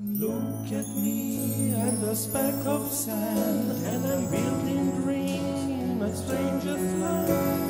Look at me and a speck of sand, and I'm building dreams in a stranger's land.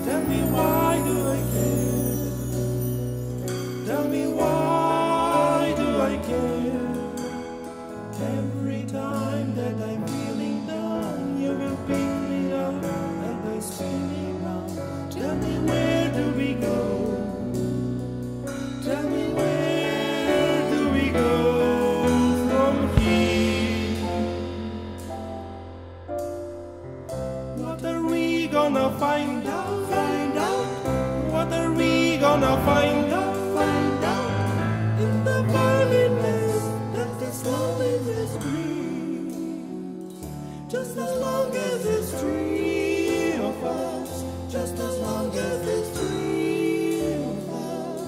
What are we gonna find out? Find out. What are we gonna find out? Find out. In the barrenness that this loneliness brings. Just as long as it's three of us. Just as long as it's three of us.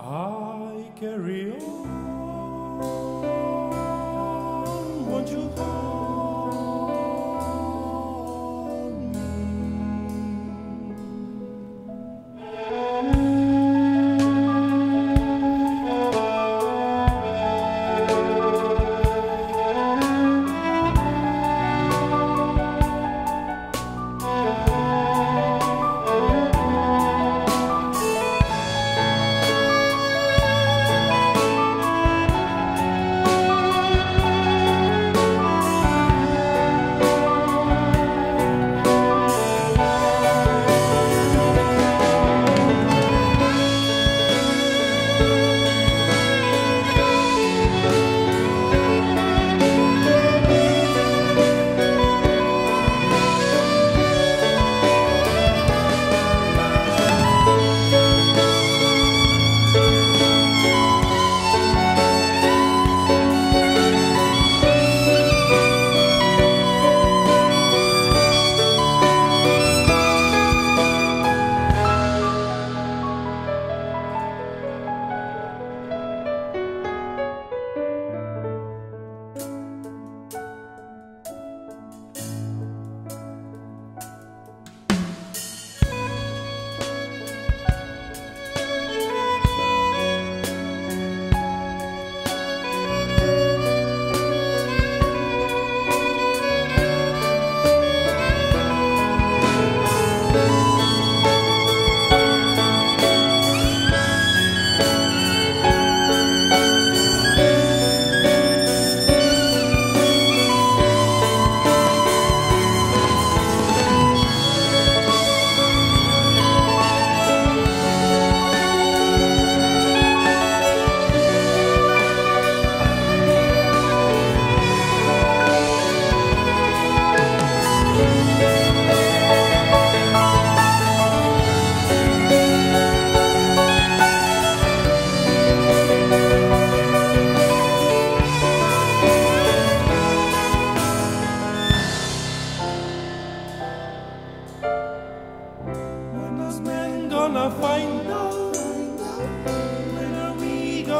I carry on.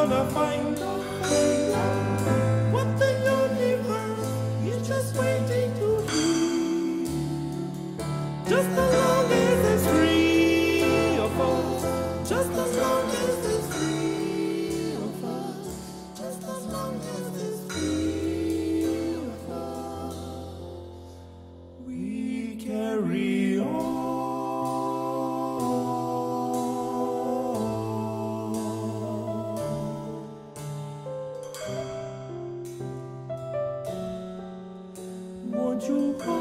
gonna find out, find what the universe is just waiting to hear. Just as long as it's free of us, just as long as it's free of us, just as long as it's free of us, we carry on. 如果